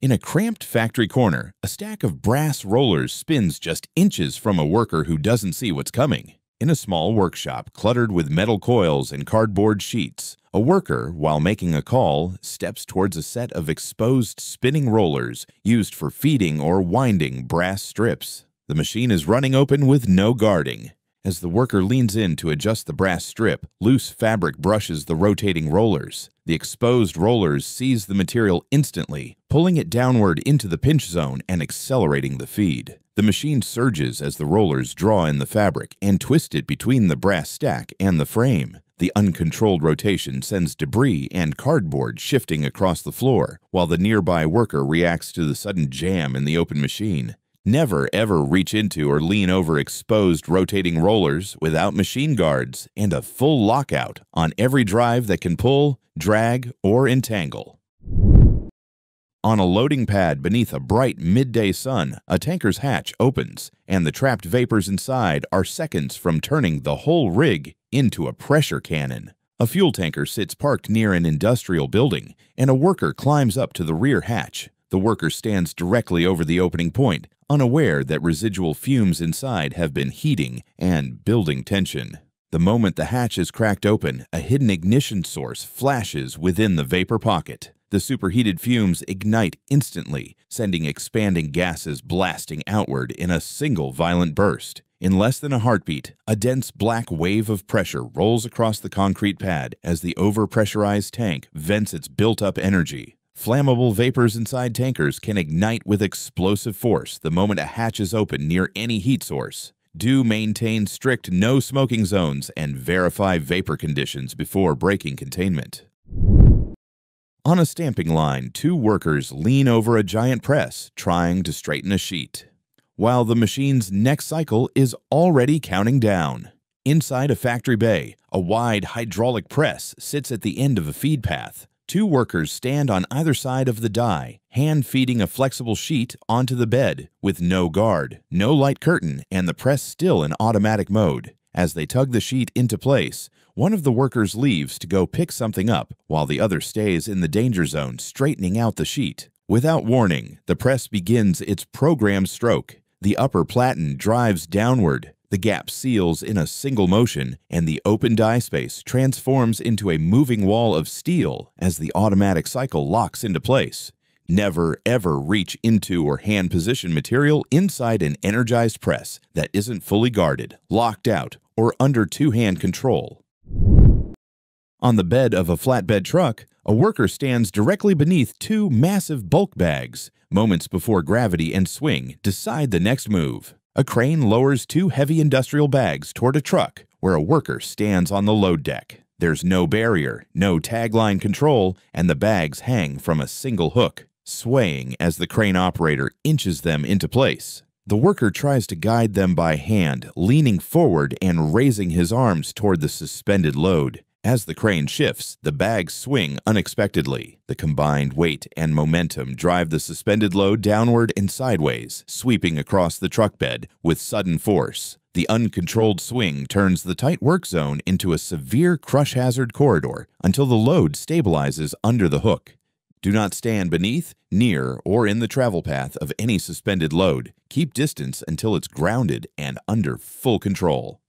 In a cramped factory corner, a stack of brass rollers spins just inches from a worker who doesn't see what's coming. In a small workshop cluttered with metal coils and cardboard sheets, a worker, while making a call, steps towards a set of exposed spinning rollers used for feeding or winding brass strips. The machine is running open with no guarding. As the worker leans in to adjust the brass strip, loose fabric brushes the rotating rollers. The exposed rollers seize the material instantly, pulling it downward into the pinch zone and accelerating the feed. The machine surges as the rollers draw in the fabric and twist it between the brass stack and the frame. The uncontrolled rotation sends debris and cardboard shifting across the floor, while the nearby worker reacts to the sudden jam in the open machine. Never ever reach into or lean over exposed rotating rollers without machine guards and a full lockout on every drive that can pull, drag, or entangle. On a loading pad beneath a bright midday sun, a tanker's hatch opens, and the trapped vapors inside are seconds from turning the whole rig into a pressure cannon. A fuel tanker sits parked near an industrial building, and a worker climbs up to the rear hatch. The worker stands directly over the opening point, unaware that residual fumes inside have been heating and building tension. The moment the hatch is cracked open, a hidden ignition source flashes within the vapor pocket. The superheated fumes ignite instantly, sending expanding gases blasting outward in a single violent burst. In less than a heartbeat, a dense black wave of pressure rolls across the concrete pad as the overpressurized tank vents its built up energy. Flammable vapors inside tankers can ignite with explosive force the moment a hatch is open near any heat source. Do maintain strict no smoking zones and verify vapor conditions before breaking containment. On a stamping line, two workers lean over a giant press trying to straighten a sheet, while the machine's next cycle is already counting down. Inside a factory bay, a wide hydraulic press sits at the end of a feed path, Two workers stand on either side of the die, hand feeding a flexible sheet onto the bed with no guard, no light curtain, and the press still in automatic mode. As they tug the sheet into place, one of the workers leaves to go pick something up while the other stays in the danger zone straightening out the sheet. Without warning, the press begins its programmed stroke. The upper platen drives downward, the gap seals in a single motion, and the open die space transforms into a moving wall of steel as the automatic cycle locks into place. Never ever reach into or hand position material inside an energized press that isn't fully guarded, locked out, or under two hand control. On the bed of a flatbed truck, a worker stands directly beneath two massive bulk bags. Moments before gravity and swing decide the next move. A crane lowers two heavy industrial bags toward a truck where a worker stands on the load deck. There's no barrier, no tagline control, and the bags hang from a single hook, swaying as the crane operator inches them into place. The worker tries to guide them by hand, leaning forward and raising his arms toward the suspended load. As the crane shifts, the bags swing unexpectedly. The combined weight and momentum drive the suspended load downward and sideways, sweeping across the truck bed with sudden force. The uncontrolled swing turns the tight work zone into a severe crush hazard corridor until the load stabilizes under the hook. Do not stand beneath, near, or in the travel path of any suspended load. Keep distance until it's grounded and under full control.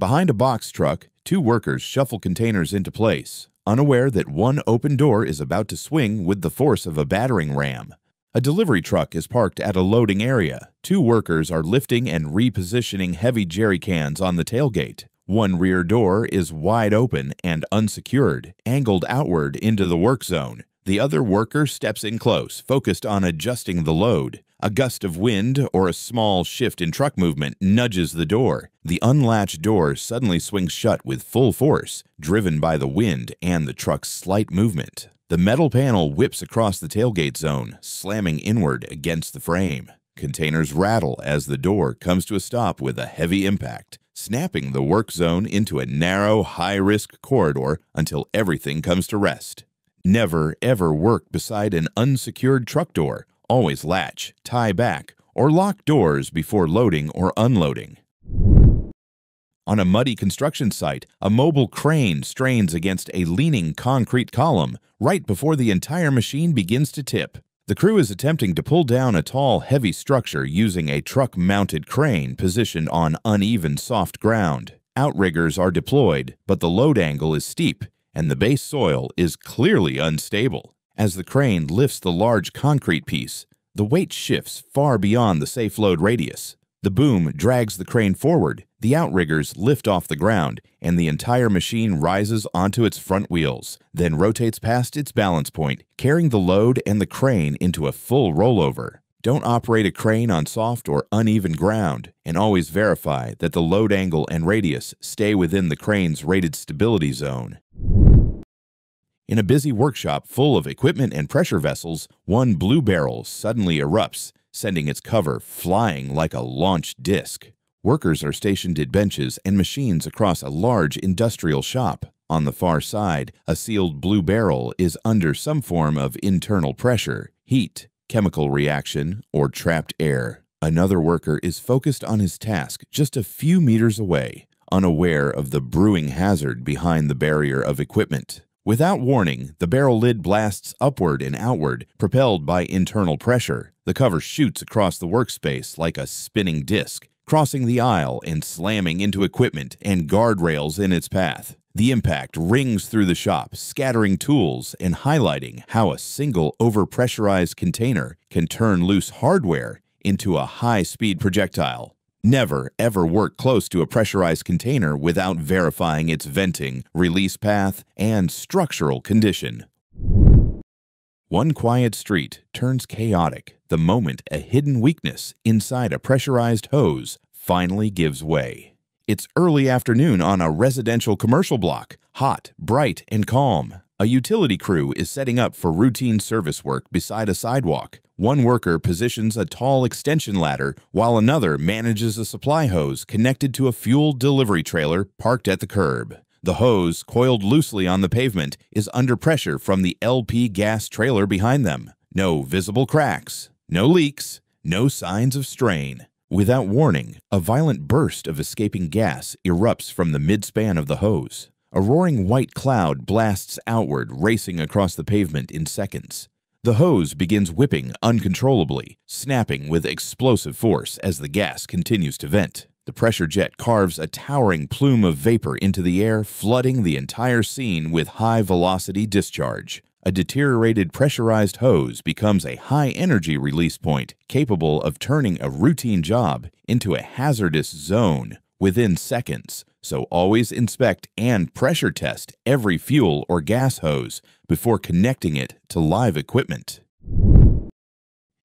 Behind a box truck, two workers shuffle containers into place, unaware that one open door is about to swing with the force of a battering ram. A delivery truck is parked at a loading area. Two workers are lifting and repositioning heavy jerry cans on the tailgate. One rear door is wide open and unsecured, angled outward into the work zone. The other worker steps in close, focused on adjusting the load. A gust of wind or a small shift in truck movement nudges the door. The unlatched door suddenly swings shut with full force, driven by the wind and the truck's slight movement. The metal panel whips across the tailgate zone, slamming inward against the frame. Containers rattle as the door comes to a stop with a heavy impact, snapping the work zone into a narrow, high risk corridor until everything comes to rest. Never ever work beside an unsecured truck door Always latch, tie back, or lock doors before loading or unloading. On a muddy construction site, a mobile crane strains against a leaning concrete column right before the entire machine begins to tip. The crew is attempting to pull down a tall, heavy structure using a truck mounted crane positioned on uneven, soft ground. Outriggers are deployed, but the load angle is steep and the base soil is clearly unstable. As the crane lifts the large concrete piece, the weight shifts far beyond the safe load radius. The boom drags the crane forward, the outriggers lift off the ground, and the entire machine rises onto its front wheels, then rotates past its balance point, carrying the load and the crane into a full rollover. Don't operate a crane on soft or uneven ground, and always verify that the load angle and radius stay within the crane's rated stability zone. In a busy workshop full of equipment and pressure vessels, one blue barrel suddenly erupts, sending its cover flying like a launched disc. Workers are stationed at benches and machines across a large industrial shop. On the far side, a sealed blue barrel is under some form of internal pressure, heat, chemical reaction, or trapped air. Another worker is focused on his task just a few meters away, unaware of the brewing hazard behind the barrier of equipment. Without warning, the barrel lid blasts upward and outward, propelled by internal pressure. The cover shoots across the workspace like a spinning disc, crossing the aisle and slamming into equipment and guardrails in its path. The impact rings through the shop, scattering tools and highlighting how a single overpressurized container can turn loose hardware into a high speed projectile. Never, ever work close to a pressurized container without verifying its venting, release path, and structural condition. One quiet street turns chaotic the moment a hidden weakness inside a pressurized hose finally gives way. It's early afternoon on a residential commercial block, hot, bright, and calm. A utility crew is setting up for routine service work beside a sidewalk. One worker positions a tall extension ladder while another manages a supply hose connected to a fuel delivery trailer parked at the curb. The hose, coiled loosely on the pavement, is under pressure from the LP gas trailer behind them. No visible cracks, no leaks, no signs of strain. Without warning, a violent burst of escaping gas erupts from the midspan of the hose. A roaring white cloud blasts outward, racing across the pavement in seconds. The hose begins whipping uncontrollably, snapping with explosive force as the gas continues to vent. The pressure jet carves a towering plume of vapor into the air, flooding the entire scene with high velocity discharge. A deteriorated pressurized hose becomes a high energy release point capable of turning a routine job into a hazardous zone within seconds so always inspect and pressure test every fuel or gas hose before connecting it to live equipment.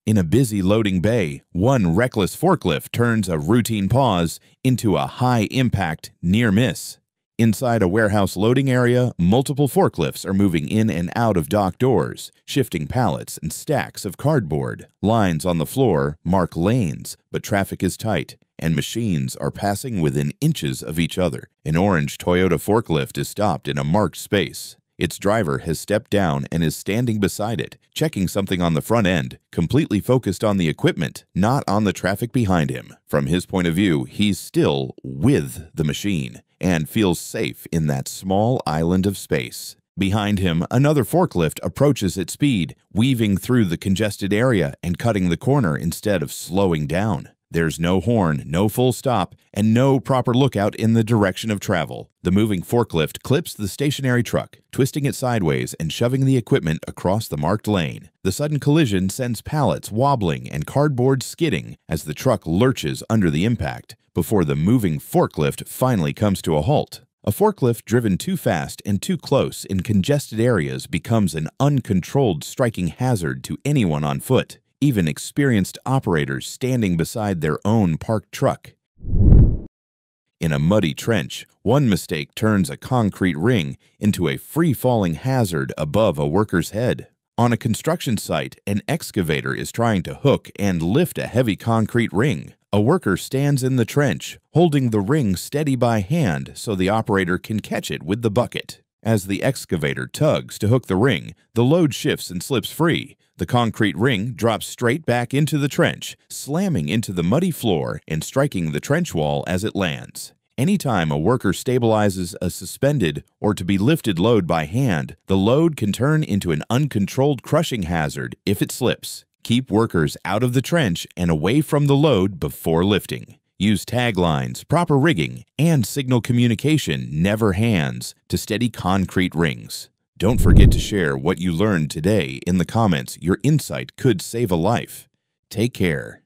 In a busy loading bay, one reckless forklift turns a routine pause into a high impact near miss. Inside a warehouse loading area, multiple forklifts are moving in and out of dock doors, shifting pallets and stacks of cardboard. Lines on the floor mark lanes, but traffic is tight, and machines are passing within inches of each other. An orange Toyota forklift is stopped in a marked space. Its driver has stepped down and is standing beside it, checking something on the front end, completely focused on the equipment, not on the traffic behind him. From his point of view, he's still with the machine and feels safe in that small island of space. Behind him, another forklift approaches at speed, weaving through the congested area and cutting the corner instead of slowing down. There's no horn, no full stop, and no proper lookout in the direction of travel. The moving forklift clips the stationary truck, twisting it sideways and shoving the equipment across the marked lane. The sudden collision sends pallets wobbling and cardboard skidding as the truck lurches under the impact before the moving forklift finally comes to a halt. A forklift driven too fast and too close in congested areas becomes an uncontrolled striking hazard to anyone on foot even experienced operators standing beside their own parked truck. In a muddy trench, one mistake turns a concrete ring into a free falling hazard above a worker's head. On a construction site, an excavator is trying to hook and lift a heavy concrete ring. A worker stands in the trench, holding the ring steady by hand so the operator can catch it with the bucket. As the excavator tugs to hook the ring, the load shifts and slips free, the concrete ring drops straight back into the trench, slamming into the muddy floor and striking the trench wall as it lands. Anytime a worker stabilizes a suspended or to be lifted load by hand, the load can turn into an uncontrolled crushing hazard if it slips. Keep workers out of the trench and away from the load before lifting. Use taglines, proper rigging, and signal communication, never hands, to steady concrete rings. Don't forget to share what you learned today in the comments. Your insight could save a life. Take care.